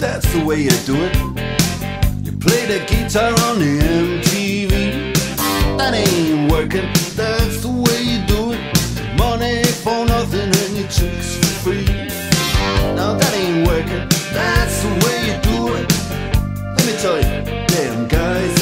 that's the way you do it. You play the guitar on the MTV. That ain't working, that's the way you do it. Money for nothing and your chicks for free. Now that ain't working, that's the way you do it. Let me tell you. damn guys.